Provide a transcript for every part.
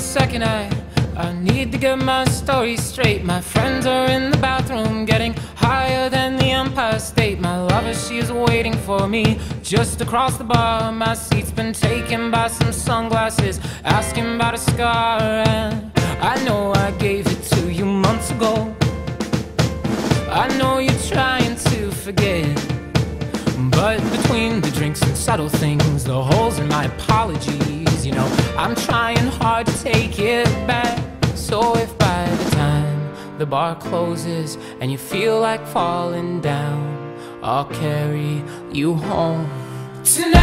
second, I, I need to get my story straight. My friends are in the bathroom getting higher than the Empire State. My lover, she is waiting for me just across the bar. My seat's been taken by some sunglasses, asking about a scar. And I know subtle things, the holes in my apologies, you know, I'm trying hard to take it back. So if by the time the bar closes and you feel like falling down, I'll carry you home tonight.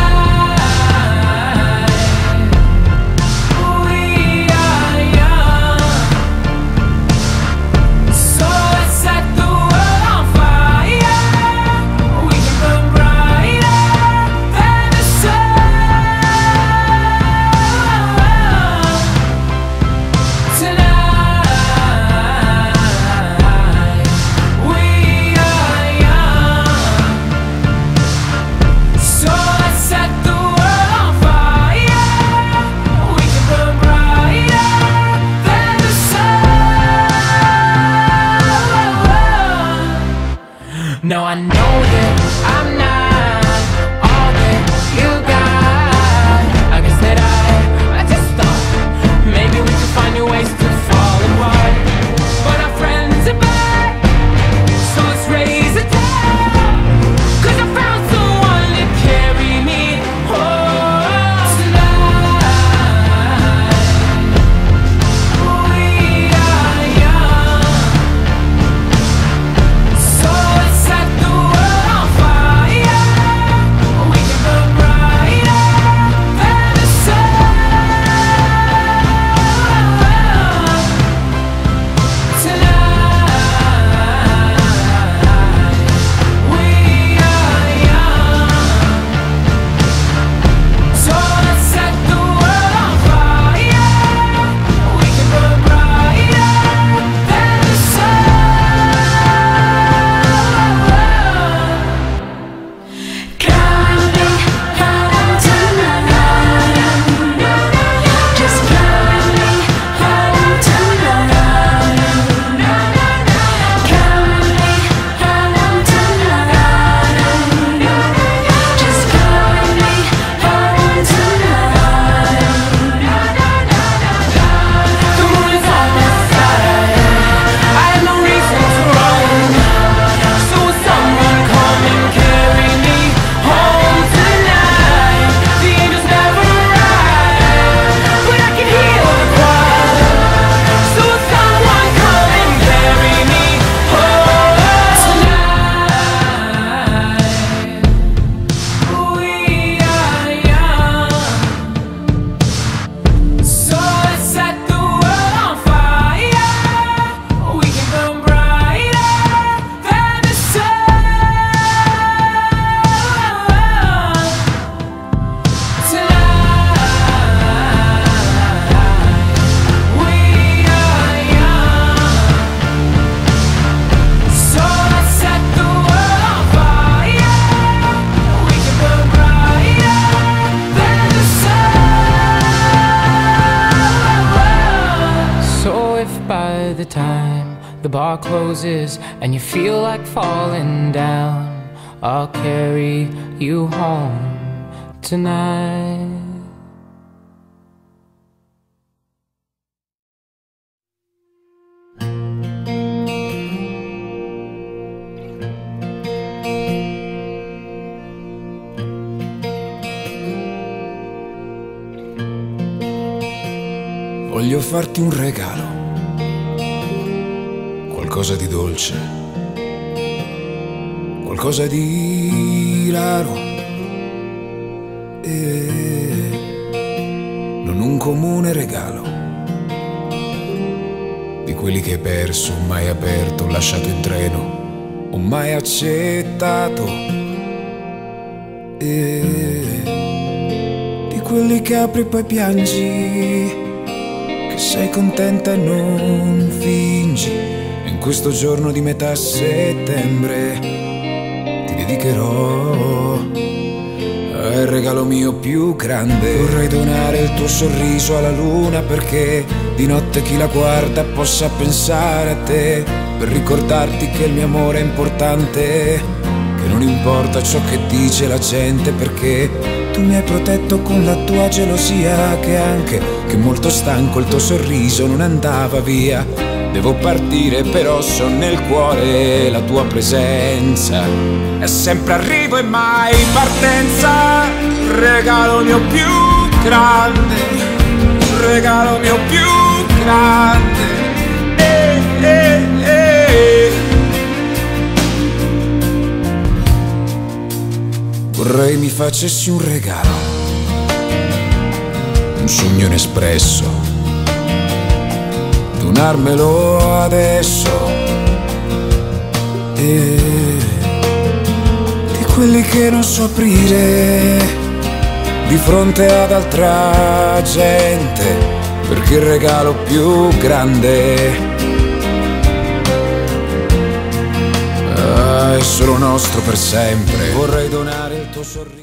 Time. The bar closes and you feel like falling down, I'll carry you home tonight. Voglio farti un regalo, qualcosa di dolce, qualcosa di raro. E non un comune regalo di quelli che hai perso, mai aperto, lasciato in treno o mai accettato. E di quelli che apri e poi piangi che sei contenta e non questo giorno di metà settembre ti dedicherò a è il regalo mio più grande. Vorrei donare il tuo sorriso alla luna perché di notte chi la guarda possa pensare a te. Per ricordarti che il mio amore è importante. Che non importa ciò che dice la gente perché tu mi hai protetto con la tua gelosia. Che anche che molto stanco il tuo sorriso non andava via. Devo partire però so nel cuore la tua presenza È sempre arrivo e mai partenza Regalo mio più grande Regalo mio più grande Vorrei mi facessi un regalo Un sogno inespresso. Donarmelo adesso. E di quelli che non so aprire di fronte ad altra gente perché il regalo più grande è solo nostro per sempre. Vorrei donare il tuo sorriso